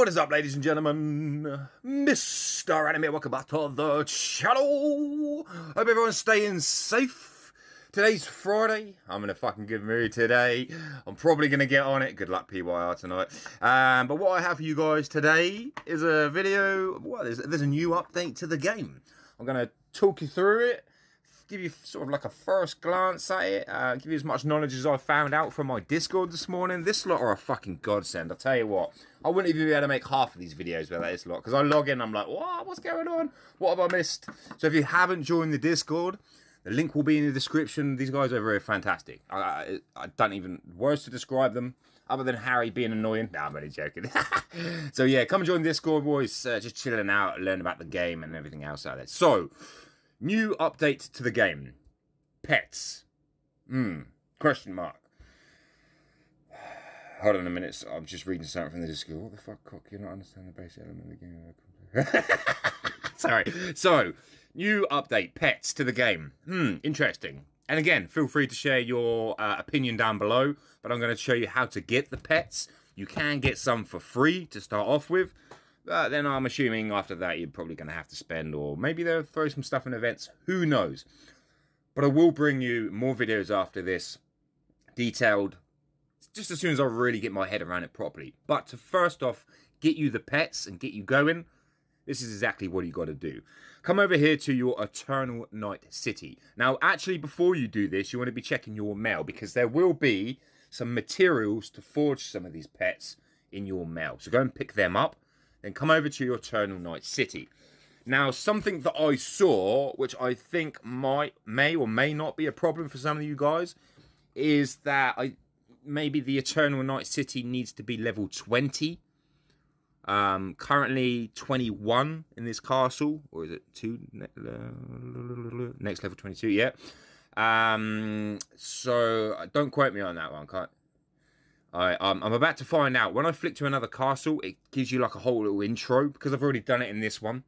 What is up, ladies and gentlemen? Mr. Random, welcome back to the channel. Hope everyone's staying safe. Today's Friday. I'm in a fucking good mood today. I'm probably going to get on it. Good luck, PYR, tonight. Um, but what I have for you guys today is a video. Well, there's, there's a new update to the game. I'm going to talk you through it give you sort of like a first glance at it, uh, give you as much knowledge as I found out from my Discord this morning. This lot are a fucking godsend. I'll tell you what, I wouldn't even be able to make half of these videos without this lot because I log in, I'm like, what? What's going on? What have I missed? So if you haven't joined the Discord, the link will be in the description. These guys are very fantastic. I, I, I don't even words to describe them other than Harry being annoying. Nah, I'm only joking. so yeah, come join the Discord, boys. Uh, just chilling out, learn about the game and everything else out there. So. New update to the game. Pets. Hmm. Question mark. Hold on a minute. I'm just reading something from the Discord. What the fuck, cock? You're not understanding the basic element of the game. Sorry. So, new update. Pets to the game. Hmm. Interesting. And again, feel free to share your uh, opinion down below. But I'm going to show you how to get the pets. You can get some for free to start off with. Uh, then I'm assuming after that you're probably going to have to spend, or maybe they'll throw some stuff in events. Who knows? But I will bring you more videos after this, detailed, just as soon as I really get my head around it properly. But to first off get you the pets and get you going, this is exactly what you got to do. Come over here to your Eternal Night City. Now, actually, before you do this, you want to be checking your mail because there will be some materials to forge some of these pets in your mail. So go and pick them up then come over to your Eternal Night City. Now, something that I saw, which I think might, may or may not be a problem for some of you guys, is that I maybe the Eternal Night City needs to be level 20. Um, currently 21 in this castle, or is it two? Next level 22, yeah. Um, so don't quote me on that one. Can't I, um, I'm about to find out. When I flick to another castle, it gives you like a whole little intro because I've already done it in this one.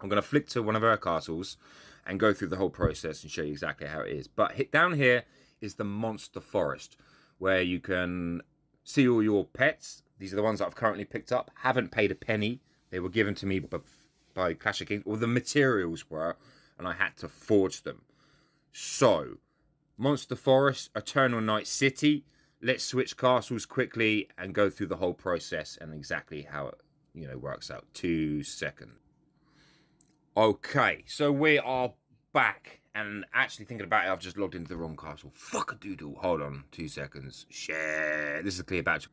I'm going to flick to one of her castles and go through the whole process and show you exactly how it is. But hit down here is the Monster Forest where you can see all your pets. These are the ones that I've currently picked up. Haven't paid a penny. They were given to me by, by Clash of Kings, or the materials were, and I had to forge them. So, Monster Forest, Eternal Night City let's switch castles quickly and go through the whole process and exactly how it you know works out. Two seconds. Okay, so we are back and actually thinking about it, I've just logged into the wrong castle. Fuck a doodle. Hold on, two seconds. Share. This is a clear batch.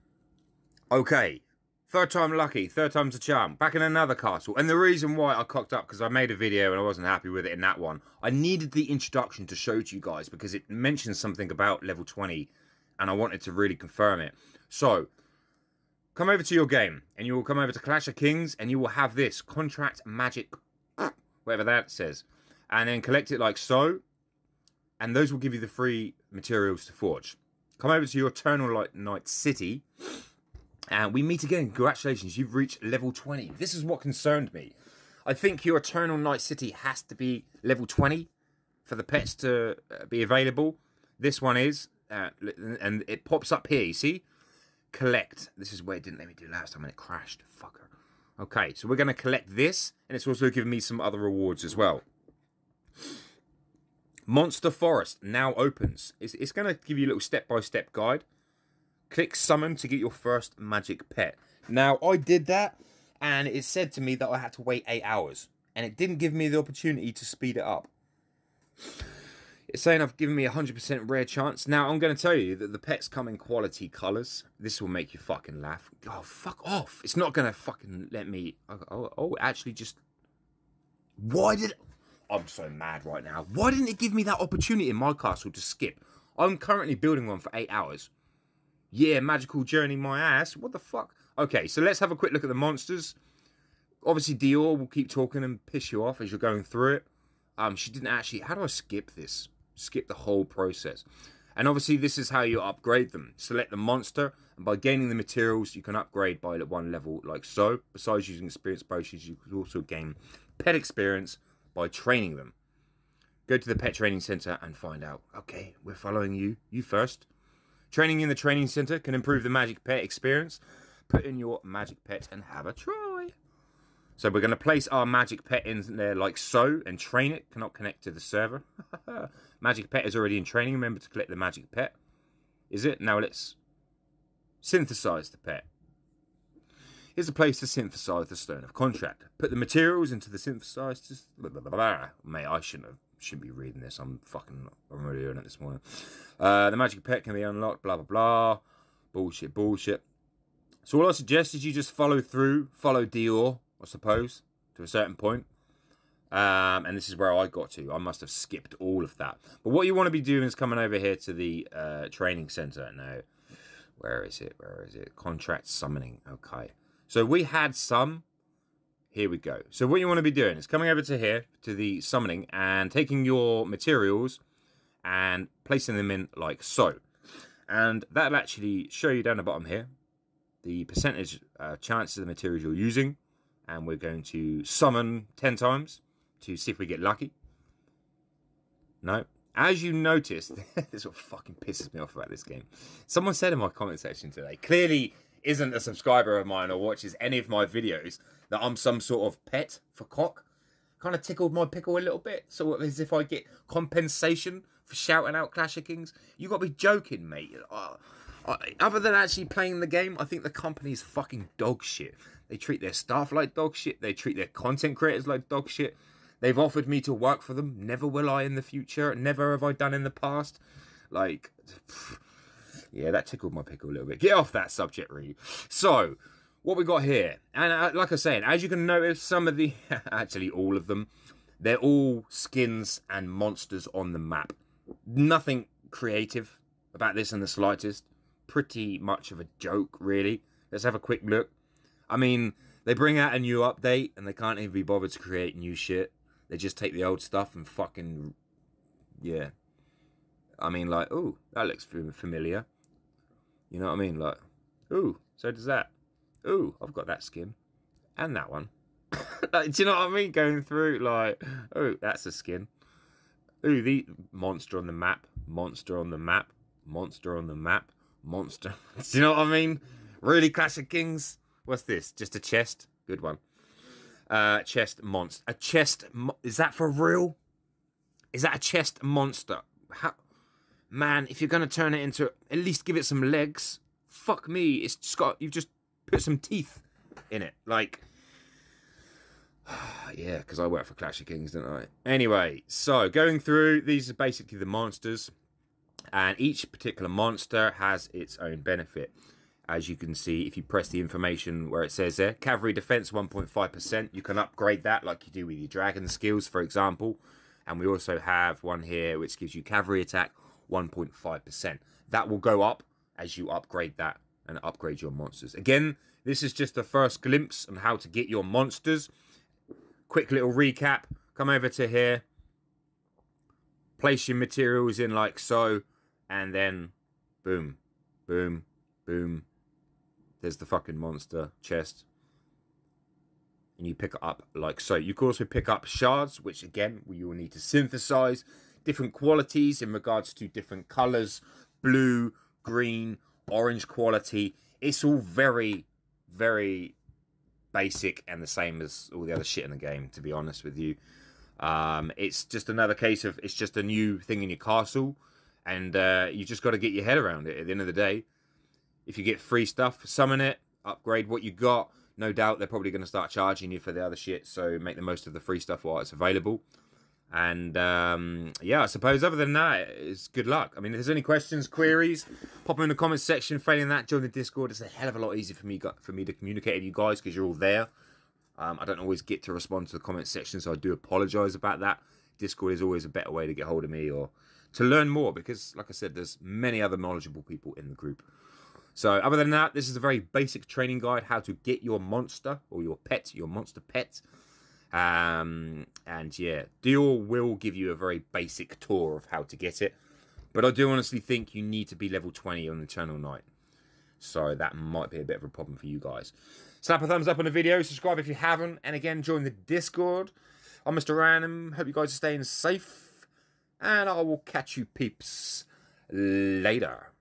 Okay, third time lucky, third time's a charm. Back in another castle. And the reason why I cocked up, because I made a video and I wasn't happy with it in that one. I needed the introduction to show to you guys because it mentions something about level 20 and I wanted to really confirm it. So, come over to your game, and you will come over to Clash of Kings, and you will have this contract magic, whatever that says, and then collect it like so, and those will give you the free materials to forge. Come over to your Eternal Night City, and we meet again. Congratulations, you've reached level 20. This is what concerned me. I think your Eternal Night City has to be level 20 for the pets to uh, be available. This one is, and it pops up here. You see, collect. This is where it didn't let me do last time, and it crashed. Fucker. Okay, so we're going to collect this, and it's also giving me some other rewards as well. Monster Forest now opens. It's, it's going to give you a little step-by-step -step guide. Click Summon to get your first magic pet. Now, I did that, and it said to me that I had to wait 8 hours. And it didn't give me the opportunity to speed it up. It's saying I've given me a 100% rare chance. Now, I'm going to tell you that the pets come in quality colours. This will make you fucking laugh. Oh, fuck off. It's not going to fucking let me... Oh, oh, oh, actually just... Why did... I'm so mad right now. Why didn't it give me that opportunity in my castle to skip? I'm currently building one for eight hours. Yeah, magical journey my ass. What the fuck? Okay, so let's have a quick look at the monsters. Obviously, Dior will keep talking and piss you off as you're going through it. Um, she didn't actually... How do I skip this? Skip the whole process. And obviously this is how you upgrade them. Select the monster, and by gaining the materials, you can upgrade by one level like so. Besides using experience potions, you can also gain pet experience by training them. Go to the pet training center and find out. Okay, we're following you. You first. Training in the training center can improve the magic pet experience put in your magic pet and have a try. So we're going to place our magic pet in there like so and train it. Cannot connect to the server. magic pet is already in training. Remember to collect the magic pet. Is it? Now let's synthesize the pet. Here's a place to synthesize the stone of contract. Put the materials into the synthesized. Mate, I shouldn't have, shouldn't be reading this. I'm fucking I'm already doing it this morning. Uh, the magic pet can be unlocked. Blah blah blah. Bullshit, bullshit. So all I suggest is you just follow through, follow Dior, I suppose, to a certain point. Um, and this is where I got to. I must have skipped all of that. But what you want to be doing is coming over here to the uh, training center now. Where is it? Where is it? Contract summoning. Okay. So we had some. Here we go. So what you want to be doing is coming over to here, to the summoning, and taking your materials and placing them in like so. And that'll actually show you down the bottom here the percentage uh, chances of the materials you're using. And we're going to summon 10 times to see if we get lucky. No. As you noticed, this is what fucking pisses me off about this game. Someone said in my comment section today, clearly isn't a subscriber of mine or watches any of my videos that I'm some sort of pet for cock. Kind of tickled my pickle a little bit, so as if I get compensation for shouting out Clash of Kings. You got to be joking, mate. Uh, other than actually playing the game, I think the company's fucking dog shit. They treat their staff like dog shit. They treat their content creators like dog shit. They've offered me to work for them. Never will I in the future. Never have I done in the past. Like, yeah, that tickled my pickle a little bit. Get off that subject, really. So, what we got here, and uh, like I said, as you can notice, some of the, actually all of them, they're all skins and monsters on the map. Nothing creative about this in the slightest. Pretty much of a joke, really. Let's have a quick look. I mean, they bring out a new update and they can't even be bothered to create new shit. They just take the old stuff and fucking, yeah. I mean, like, oh, that looks familiar. You know what I mean? Like, ooh, so does that. Ooh, I've got that skin. And that one. like, do you know what I mean? Going through, like, oh, that's a skin. Ooh, the monster on the map. Monster on the map. Monster on the map. Monster. do you know what I mean? Really, Clash of Kings? What's this? Just a chest? Good one. Uh, chest monster. A chest. Mo is that for real? Is that a chest monster? How? man, if you're gonna turn it into, at least give it some legs. Fuck me, it's just got you've just put some teeth in it, like. yeah, because I work for Clash of Kings, don't I? Anyway, so going through, these are basically the monsters, and each particular monster has its own benefit. As you can see, if you press the information where it says there, cavalry defense 1.5%, you can upgrade that like you do with your dragon skills, for example. And we also have one here which gives you cavalry attack 1.5%. That will go up as you upgrade that and upgrade your monsters. Again, this is just the first glimpse on how to get your monsters. Quick little recap. Come over to here. Place your materials in like so. And then boom, boom, boom. There's the fucking monster chest. And you pick it up like so. You can also pick up shards, which again, you will need to synthesize different qualities in regards to different colors blue, green, orange quality. It's all very, very basic and the same as all the other shit in the game, to be honest with you. Um, it's just another case of it's just a new thing in your castle, and uh, you just got to get your head around it. At the end of the day, if you get free stuff, summon it, upgrade what you got. No doubt they're probably going to start charging you for the other shit, so make the most of the free stuff while it's available. And um, yeah, I suppose other than that, it's good luck. I mean, if there's any questions, queries, pop them in the comments section. Failing that, join the Discord. It's a hell of a lot easier for me for me to communicate with you guys because you're all there. Um, I don't always get to respond to the comment section, so I do apologise about that. Discord is always a better way to get hold of me or to learn more because, like I said, there's many other knowledgeable people in the group. So, other than that, this is a very basic training guide how to get your monster or your pet, your monster pet um, and yeah, Dior will give you a very basic tour of how to get it. But I do honestly think you need to be level 20 on Eternal Night. So that might be a bit of a problem for you guys. Slap a thumbs up on the video, subscribe if you haven't, and again, join the Discord. I'm Mr. Random. Hope you guys are staying safe. And I will catch you peeps later.